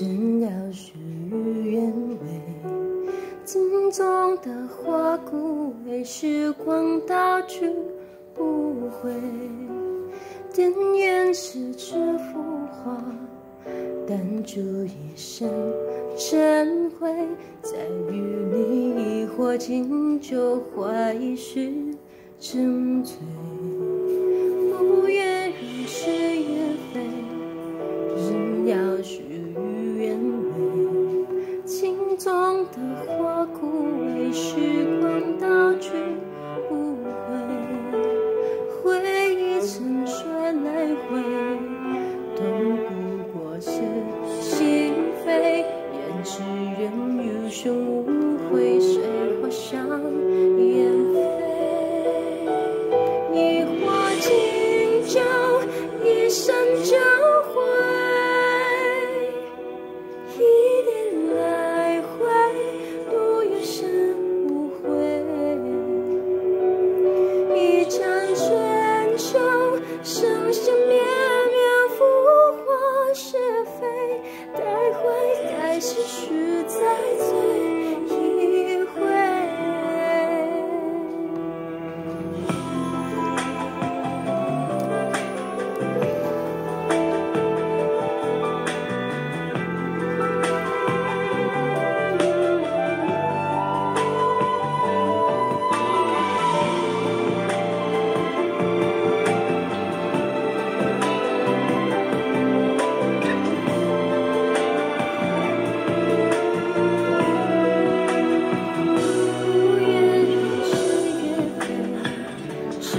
怎料事与愿违，镜中的花枯萎，时光倒去不回。点烟是迟，浮华淡煮一生尘灰，再与你一壶清酒，话一世沉醉。枯萎，时光倒去不回，回忆成川来回，痛不过是心扉。胭脂人有胸无悔，水花香烟飞。一花清酒，一生交